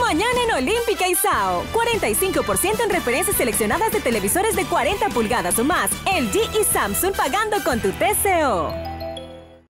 Mañana en Olímpica y SAO. 45% en referencias seleccionadas de televisores de 40 pulgadas o más. LG y Samsung pagando con tu TCO.